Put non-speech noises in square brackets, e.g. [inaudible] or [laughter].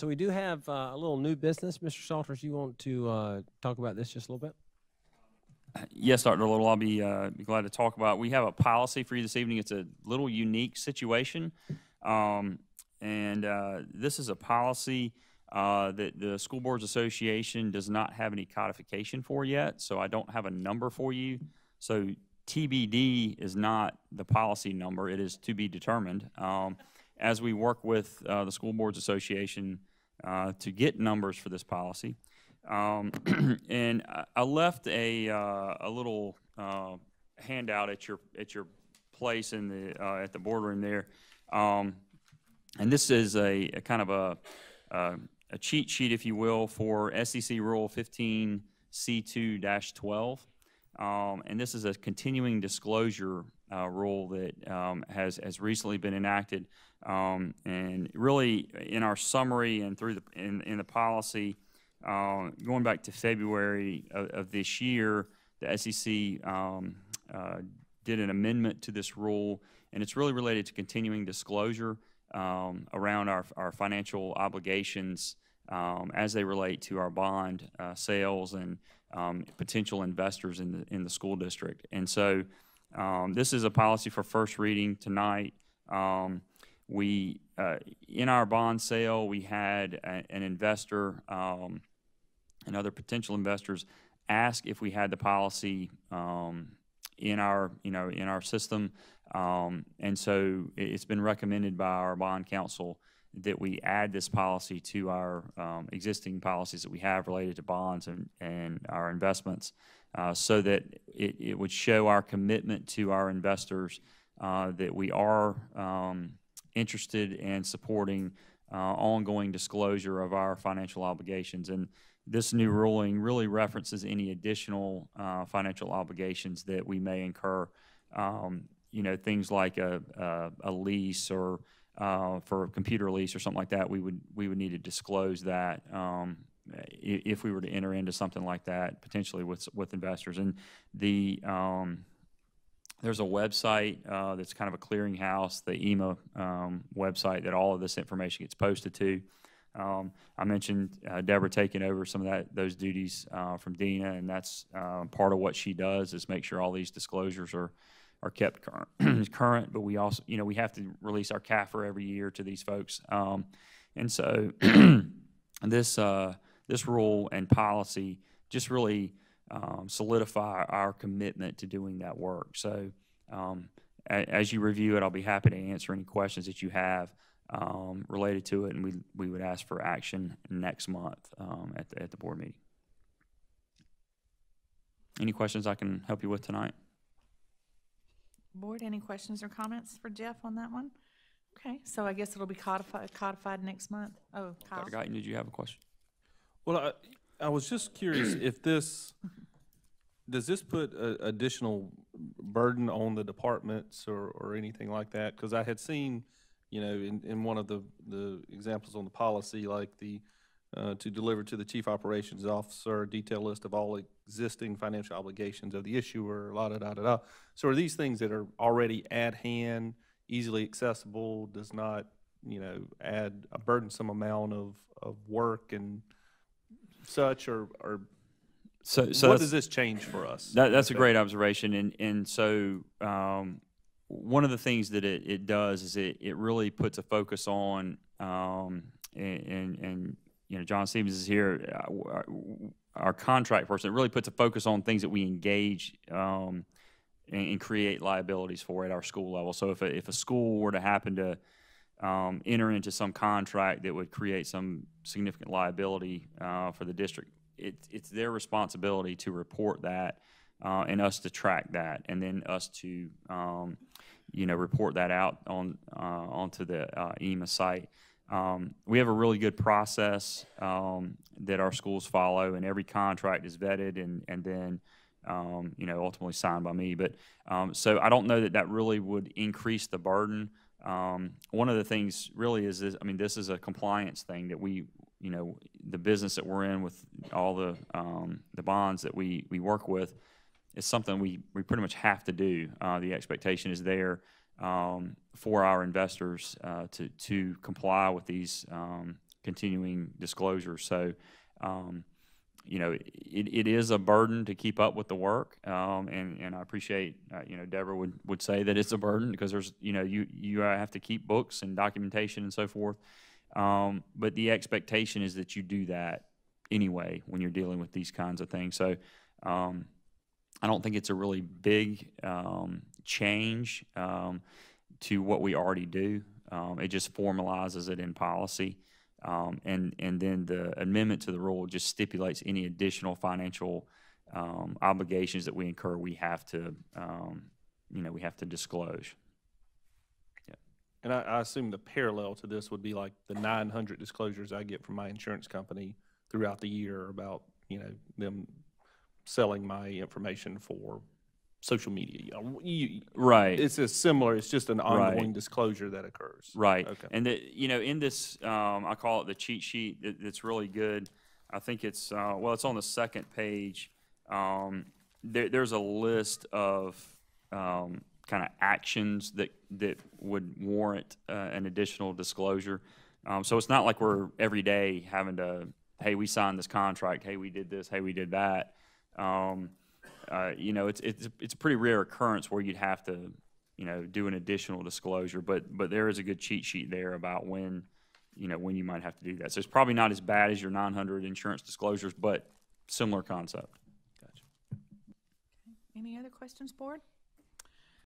So we do have uh, a little new business. Mr. Salters, you want to uh, talk about this just a little bit? Yes, Dr. Little, I'll be, uh, be glad to talk about. It. We have a policy for you this evening. It's a little unique situation. Um, and uh, this is a policy uh, that the School Boards Association does not have any codification for yet, so I don't have a number for you. So TBD is not the policy number, it is to be determined. Um, as we work with uh, the School Boards Association uh, to get numbers for this policy, um, [clears throat] and I- left a, uh, a little, uh, handout at your, at your place in the, uh, at the boardroom there. Um, and this is a, a kind of a, uh, a cheat sheet, if you will, for SEC Rule fifteen C two twelve. Um, and this is a continuing disclosure, uh, rule that, um, has, has recently been enacted. Um, and really, in our summary and through the, in, in the policy, uh, going back to February of, of this year, the SEC um, uh, did an amendment to this rule, and it's really related to continuing disclosure um, around our, our financial obligations um, as they relate to our bond uh, sales and potential investors in the, in the school district. And so um, this is a policy for first reading tonight. Um, we, uh, in our bond sale, we had a- an investor um, and other potential investors ask if we had the policy um, in our, you know, in our system. Um, and so it- it's been recommended by our bond counsel that we add this policy to our um, existing policies that we have related to bonds and, and our investments uh, so that it, it would show our commitment to our investors uh, that we are um, interested in supporting uh, ongoing disclosure of our financial obligations. And this new ruling really references any additional uh, financial obligations that we may incur. Um, you know, things like a, a, a lease or uh, for a computer lease or something like that, we would we would need to disclose that um, if we were to enter into something like that potentially with with investors. And the um, there's a website uh, that's kind of a clearinghouse, the EMMA um, website that all of this information gets posted to. Um, I mentioned uh, Deborah taking over some of that those duties uh, from Dina, and that's uh, part of what she does is make sure all these disclosures are are kept current. [clears throat] current. But we also, you know, we have to release our CAFR every year to these folks, um, and so [clears throat] this uh, this rule and policy just really um, solidify our commitment to doing that work. So um, as you review it, I'll be happy to answer any questions that you have um, related to it, and we, we would ask for action next month um, at, the, at the board meeting. Any questions I can help you with tonight? Board, any questions or comments for Jeff on that one? Okay, so I guess it'll be codified, codified next month. Oh, Kyle? Dr. Guyton, did you have a question? Well, I, I was just curious if this, does this put a additional burden on the departments or, or anything like that? Because I had seen, you know, in, in one of the, the examples on the policy, like the, uh, to deliver to the chief operations officer, a detailed list of all existing financial obligations of the issuer, la da da da da. So are these things that are already at hand, easily accessible, does not, you know, add a burdensome amount of, of work and such, or, or So, so what does this change for us? That, that's a great observation, and and so um, one of the things that it, it does is it, it really puts a focus on um, and, and and you know John Stevens is here, uh, our, contract person. Really puts a focus on things that we engage um, and, and create liabilities for at our school level. So if a, if a school were to happen to um, enter into some contract that would create some significant liability uh, for the district, it, it's their responsibility to report that uh, and us to track that, and then us to, um, you know, report that out on uh, onto the uh, EMMA site. Um, we have a really good process um, that our schools follow, and every contract is vetted and and then. Um, you know, ultimately signed by me, but um, so I don't know that that really would increase the burden. Um, one of the things really is, is, I mean, this is a compliance thing that we, you know, the business that we're in with all the, um, the bonds that we, we work with is something we, we pretty much have to do. Uh, the expectation is there, um, for our investors, uh, to, to comply with these, um, continuing disclosures. So, um, you know, it, it is a burden to keep up with the work. Um, and, and I appreciate, uh, you know, Deborah would, would say that it's a burden because there's, you know, you, you have to keep books and documentation and so forth. Um, but the expectation is that you do that anyway when you're dealing with these kinds of things. So, um, I don't think it's a really big, um, change, um, to what we already do. Um, it just formalizes it in policy. Um, and, and then the amendment to the rule just stipulates any additional financial, um, obligations that we incur, we have to, um, you know, we have to disclose. Yeah. And I, I assume the parallel to this would be like the nine hundred disclosures I get from my insurance company throughout the year about, you know, them selling my information for social media. You know, you- Right. It's a similar, it's just an Right. ongoing disclosure that occurs. Right. Okay. And the, you know, in this, um, I call it the cheat sheet, it, it's really good. I think it's, uh, well, it's on the second page. Um, there, there's a list of, um, kind of actions that, that would warrant, uh, an additional disclosure. Um, so it's not like we're every day having to, hey, we signed this contract, hey, we did this, hey, we did that. Um, uh, you know, it's, it's, it's a pretty rare occurrence where you'd have to, you know, do an additional disclosure, but, but there is a good cheat sheet there about when, you know, when you might have to do that. So it's probably not as bad as your nine hundred insurance disclosures, but similar concept. Gotcha. Okay. Any other questions, board?